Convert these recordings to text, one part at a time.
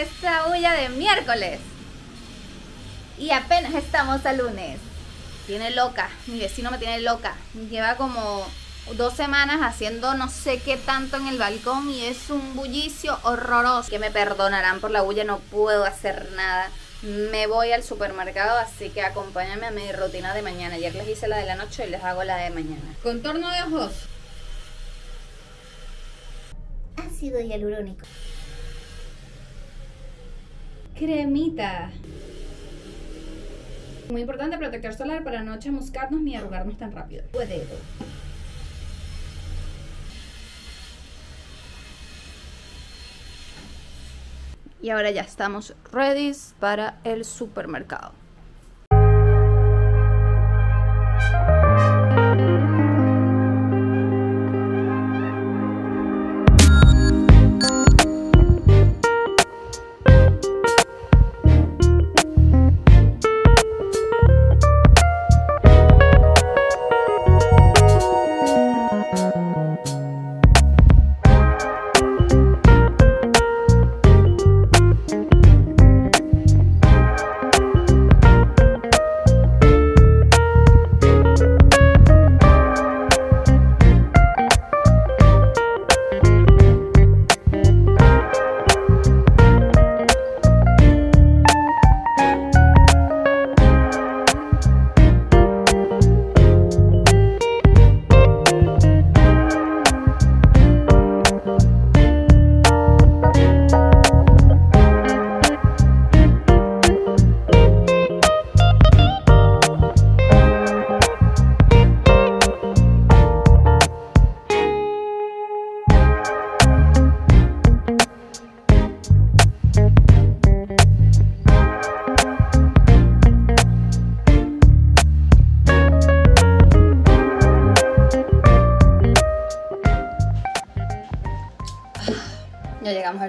esta bulla de miércoles. Y apenas estamos a lunes. Tiene loca, mi vecino me tiene loca. Lleva como dos semanas haciendo no sé qué tanto en el balcón y es un bullicio horroroso. Que me perdonarán por la bulla, no puedo hacer nada. Me voy al supermercado, así que acompáñame a mi rutina de mañana. Ayer les hice la de la noche y les hago la de mañana. Contorno de ojos. Ácido hialurónico. Cremita. Muy importante protector solar para no chamuscarnos ni arrugarnos tan rápido. Puede. Y ahora ya estamos ready para el supermercado.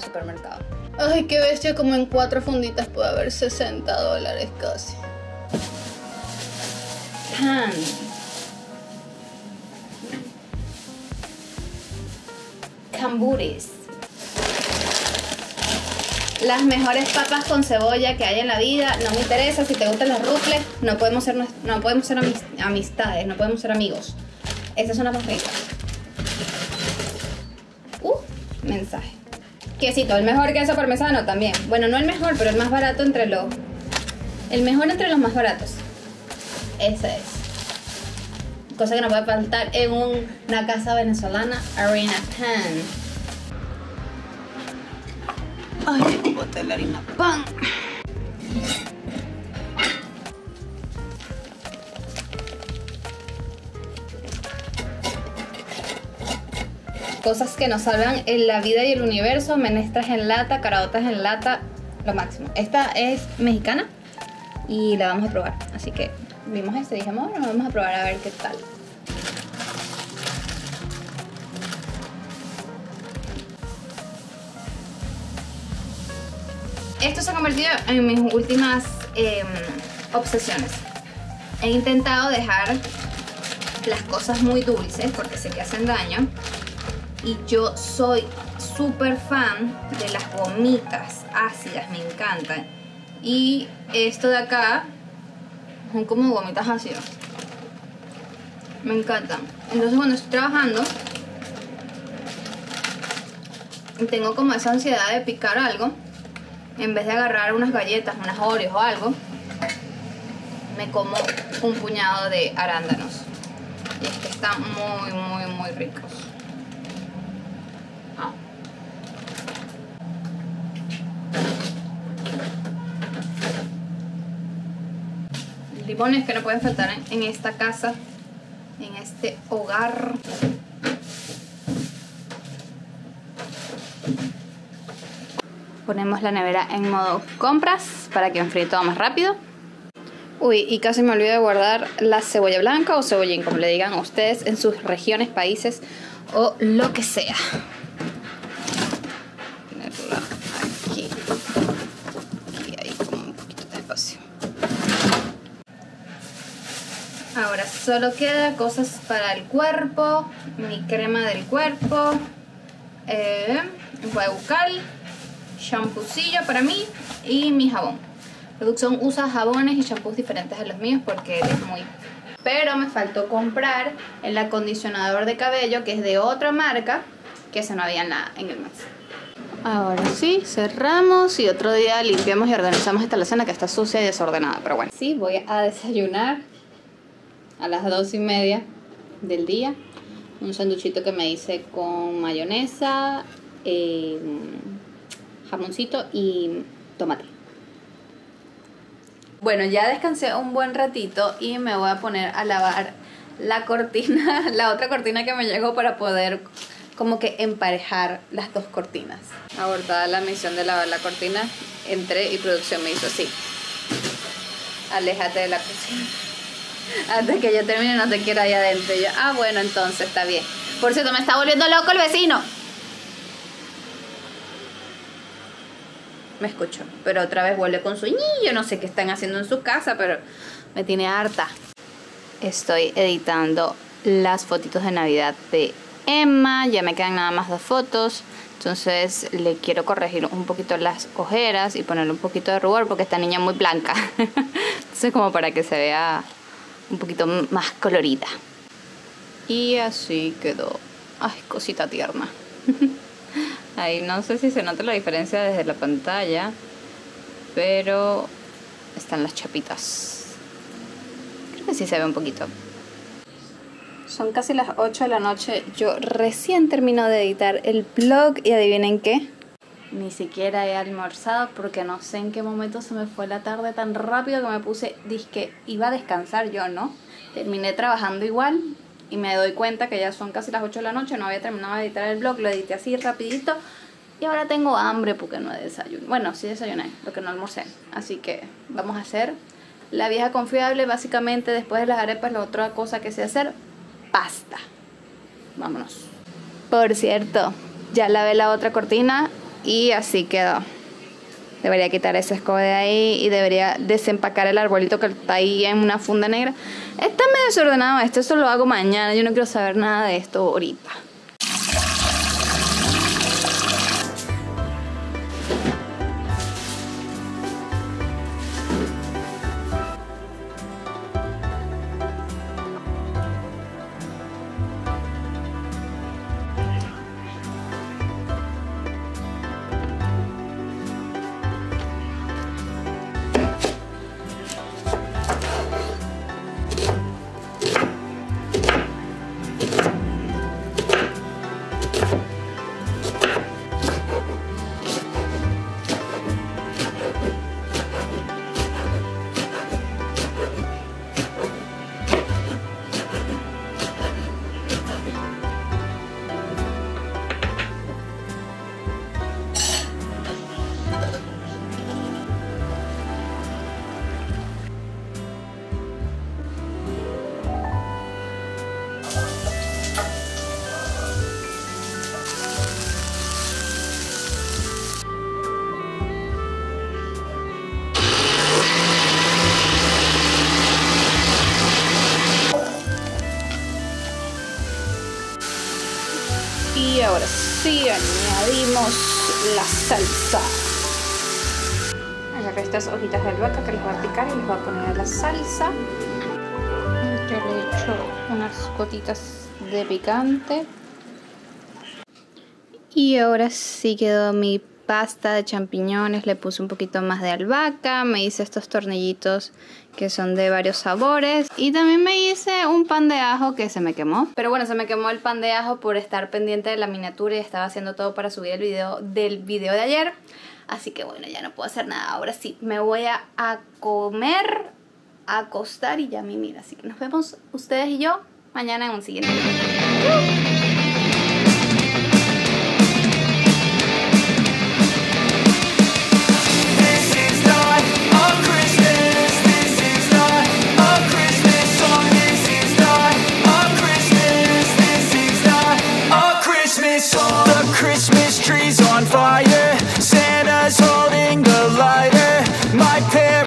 Supermercado. Ay, qué bestia, como en cuatro funditas puede haber 60 dólares casi. Pan. Camburis. Las mejores papas con cebolla que hay en la vida. No me interesa si te gustan los rufles. No podemos ser, no podemos ser amistades, no podemos ser amigos. Estas son las más. Uh, mensaje. Quesito, el mejor queso parmesano también. Bueno, no el mejor, pero el más barato entre los. El mejor entre los más baratos. Ese es. Cosa que no puede faltar en una casa venezolana, Arena Pan. Ay, boté la harina pan. Cosas que nos salvan en la vida y el universo, menestras en lata, caraotas en lata, lo máximo. Esta es mexicana y la vamos a probar. Así que vimos este y dijimos, bueno, vamos a probar a ver qué tal. Esto se ha convertido en mis últimas em, obsesiones. He intentado dejar las cosas muy dulces porque sé que hacen daño. Y yo soy súper fan de las gomitas ácidas, me encantan. Y esto de acá son como gomitas ácidas. Me encantan. Entonces cuando estoy trabajando y tengo como esa ansiedad de picar algo, en vez de agarrar unas galletas, unas Oreos o algo, me como un puñado de arándanos. Y es que están muy, muy, muy ricos. Limones que no pueden faltar en esta casa, en este hogar. Ponemos la nevera en modo compras para que enfríe todo más rápido. Uy, y casi me olvido de guardar la cebolla blanca o cebollín, como le digan a ustedes en sus regiones, países o lo que sea. Ponerla aquí. Aquí hay como un poquito de espacio. Ahora solo queda cosas para el cuerpo, mi crema del cuerpo, eh, bucal champucillo para mí y mi jabón. Producción usa jabones y champús diferentes a los míos porque es muy... Pero me faltó comprar el acondicionador de cabello que es de otra marca que se no había nada en el más. Ahora sí, cerramos y otro día limpiamos y organizamos esta cena que está sucia y desordenada. Pero bueno, sí, voy a desayunar a las dos y media del día. Un sanduchito que me hice con mayonesa, eh, jamoncito y tomate. Bueno, ya descansé un buen ratito y me voy a poner a lavar la cortina, la otra cortina que me llegó para poder como que emparejar las dos cortinas. Abortada la misión de lavar la cortina, entré y producción me hizo así. Aléjate de la cocina. Antes que yo termine no te quiero ahí adentro. yo, ah, bueno, entonces está bien. Por cierto, me está volviendo loco el vecino. me escucho. Pero otra vez vuelve con su yo no sé qué están haciendo en su casa, pero me tiene harta. Estoy editando las fotitos de Navidad de Emma, ya me quedan nada más dos fotos. Entonces le quiero corregir un poquito las ojeras y ponerle un poquito de rubor porque esta niña es muy blanca. Entonces como para que se vea un poquito más colorida. Y así quedó. Ay, cosita tierna. Ahí no sé si se nota la diferencia desde la pantalla, pero están las chapitas. Creo que sí se ve un poquito. Son casi las 8 de la noche. Yo recién termino de editar el vlog y adivinen qué. Ni siquiera he almorzado porque no sé en qué momento se me fue la tarde tan rápido que me puse, que iba a descansar yo, ¿no? Terminé trabajando igual, y me doy cuenta que ya son casi las 8 de la noche, no había terminado de editar el blog, lo edité así rapidito y ahora tengo hambre porque no he desayunado. Bueno, sí desayuné, lo que no almorcé. Así que vamos a hacer la vieja confiable, básicamente después de las arepas la otra cosa que sé hacer, pasta. Vámonos. Por cierto, ya lavé la otra cortina y así quedó. Debería quitar ese escobe de ahí y debería desempacar el arbolito que está ahí en una funda negra. Está medio desordenado esto, eso lo hago mañana. Yo no quiero saber nada de esto ahorita. Sí añadimos la salsa. Agarré estas hojitas de albahaca que les voy a picar y les voy a poner la salsa. Yo le he hecho unas gotitas de picante. Y ahora sí quedó mi pasta de champiñones, le puse un poquito más de albahaca, me hice estos tornillitos que son de varios sabores y también me hice un pan de ajo que se me quemó. Pero bueno, se me quemó el pan de ajo por estar pendiente de la miniatura y estaba haciendo todo para subir el video del video de ayer. Así que bueno, ya no puedo hacer nada. Ahora sí, me voy a, comer, a acostar y ya me mira. Así que nos vemos ustedes y yo mañana en un siguiente video.